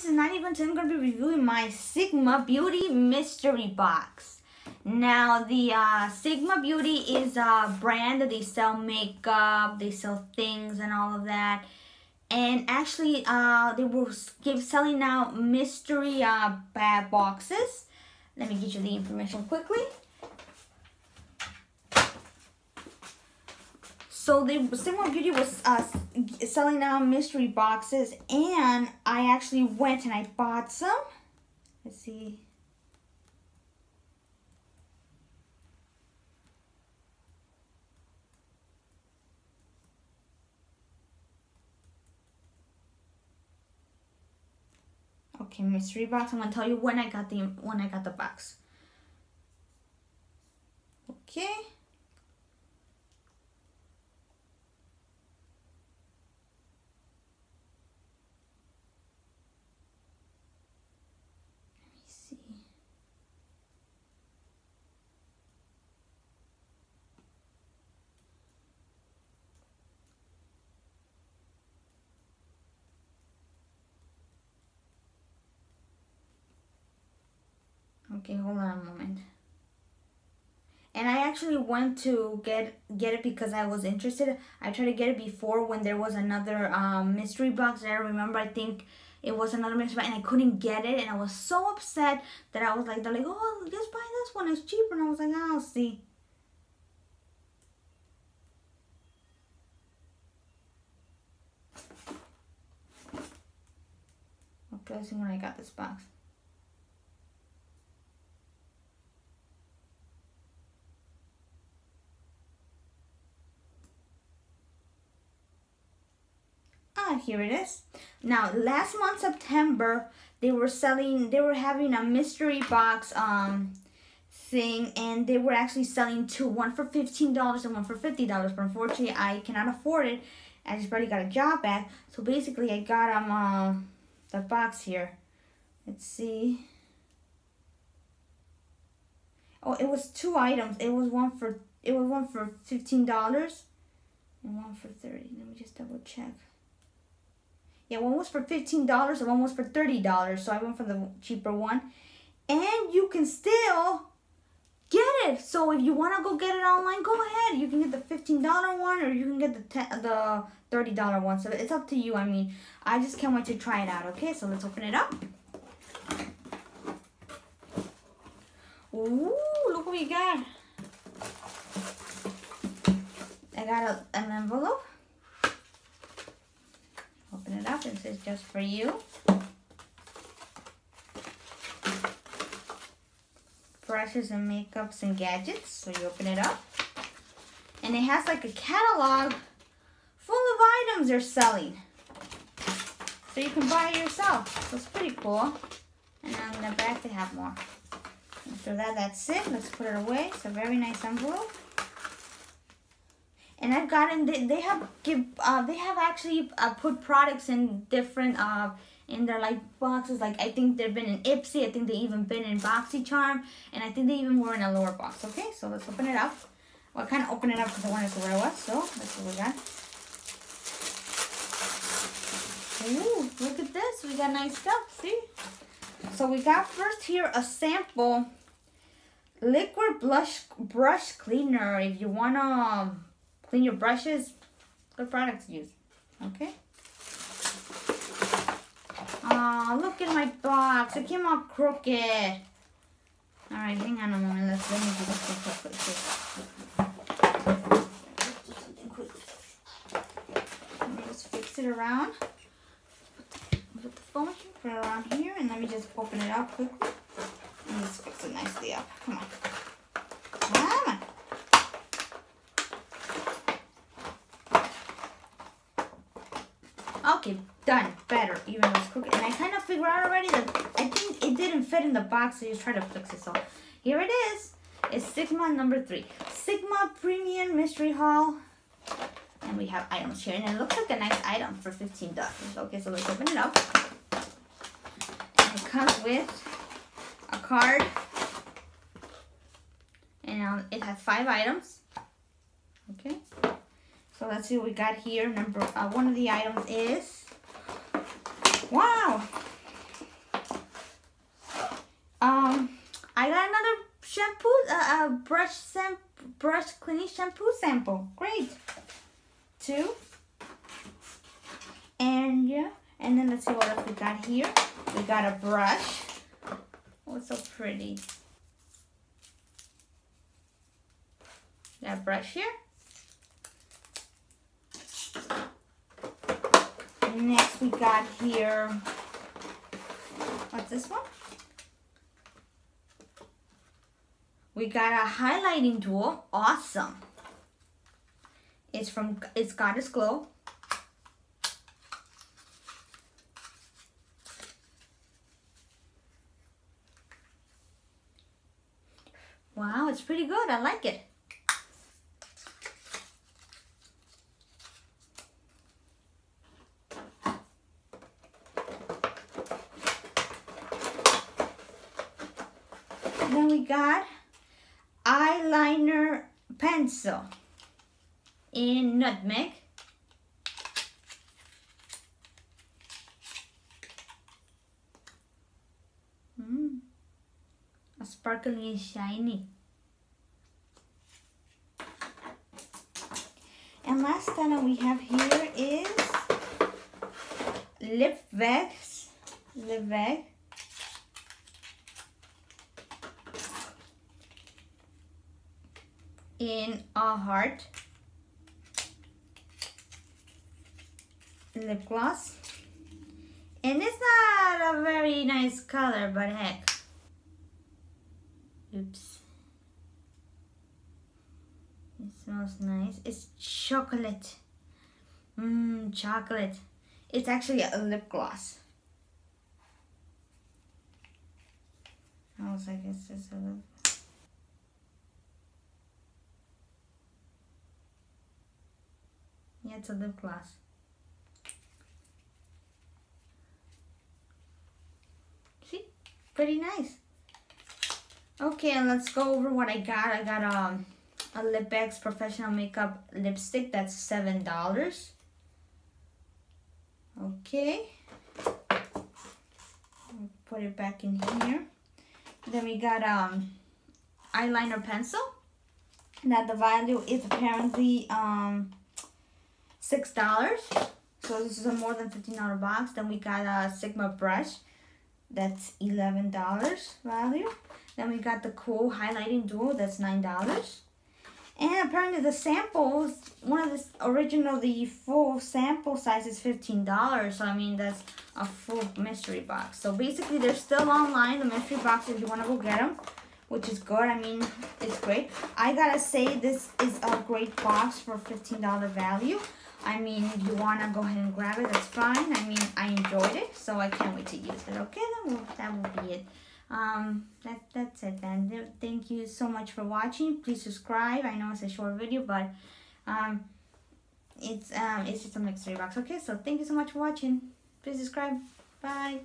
this is not even I'm going to be reviewing my Sigma Beauty Mystery Box. Now, the uh, Sigma Beauty is a brand that they sell makeup, they sell things and all of that. And actually, uh, they were give, selling now mystery uh, boxes. Let me get you the information quickly. So the Sigma Beauty was uh, selling out mystery boxes, and I actually went and I bought some. Let's see. Okay, mystery box. I'm gonna tell you when I got the when I got the box. Okay. Okay, hold on a moment. And I actually went to get get it because I was interested. I tried to get it before when there was another um, mystery box I remember. I think it was another mystery box and I couldn't get it. And I was so upset that I was like, they're like, oh, just buy this one. It's cheaper. And I was like, oh, I'll see. Okay, let's see when I got this box. Here it is. Now, last month, September, they were selling, they were having a mystery box um, thing, and they were actually selling two, one for $15 and one for $50, but unfortunately, I cannot afford it. I just already got a job at, so basically, I got um, uh, the box here. Let's see. Oh, it was two items. It was one for, it was one for $15 and one for 30 Let me just double check. Yeah, one was for $15 and one was for $30. So I went for the cheaper one. And you can still get it. So if you want to go get it online, go ahead. You can get the $15 one or you can get the 10, the $30 one. So it's up to you. I mean, I just can't wait to try it out. Okay, so let's open it up. Ooh, look what we got. I got a, an envelope open it up. This is just for you. Brushes and makeups and gadgets. So you open it up. And it has like a catalog full of items they're selling. So you can buy it yourself. So it's pretty cool. And on the back they have more. After that, that's it. Let's put it away. It's a very nice envelope and I've gotten they, they have give uh, they have actually uh, put products in different uh in their like boxes. Like I think they've been in Ipsy. I think they even been in BoxyCharm. And I think they even were in a lower box. Okay so let's open it up. Well I kind of open it up because I wanted to where it was so let's see what we got. Ooh, look at this. We got nice stuff. See? So we got first here a sample liquid blush brush cleaner. If you want to um, Clean your brushes. Good products to use. Okay. Oh, look at my box. It came out crooked. All right, hang on a moment. Let's let me do this real quick. Let me just fix it around. Put the phone here, put it around here, and let me just open it up quickly. And just fix it nicely up. Come on. Done. Better. Even though it's crooked. And I kind of figured out already that I think it didn't fit in the box, so you try to fix it. So here it is. It's Sigma number three. Sigma Premium Mystery Haul. And we have items here. And it looks like a nice item for $15. Okay, so let's open it up. And It comes with a card. And it has five items. Okay. So let's see what we got here. Number uh, one of the items is Wow. Um, I got another shampoo, uh, uh brush sam brush cleaning shampoo sample. Great. Two. And yeah, and then let's see what else we got here. We got a brush. Oh, so pretty. That brush here. Next we got here, what's this one? We got a highlighting tool, awesome. It's from, it's Goddess Glow. Wow, it's pretty good, I like it. Then we got eyeliner pencil in nutmeg. Mm. A sparkly and shiny. And last item we have here is lip wax. Lip wax. In a heart. Lip gloss and it's not a very nice color but heck. Oops. It smells nice. It's chocolate. Mmm chocolate. It's actually a lip gloss. I was like it's just a lip It's a lip gloss. See? Pretty nice. Okay, and let's go over what I got. I got um, a Lip X Professional Makeup Lipstick. That's $7. Okay. Put it back in here. Then we got um eyeliner pencil. Now the value is apparently um six dollars. So this is a more than $15 box. Then we got a sigma brush. That's $11 value. Then we got the cool highlighting duo. That's $9 and apparently the samples one of the original the full sample size is $15 so I mean that's a full mystery box. So basically they're still online the mystery box if you want to go get them which is good. I mean, it's great. I gotta say, this is a great box for $15 value. I mean, if you want to go ahead and grab it, that's fine. I mean, I enjoyed it, so I can't wait to use it. Okay, then we'll, that will be it. Um, that, that's it then. Thank you so much for watching. Please subscribe. I know it's a short video, but um, it's, um, it's just a mystery box. Okay, so thank you so much for watching. Please subscribe. Bye.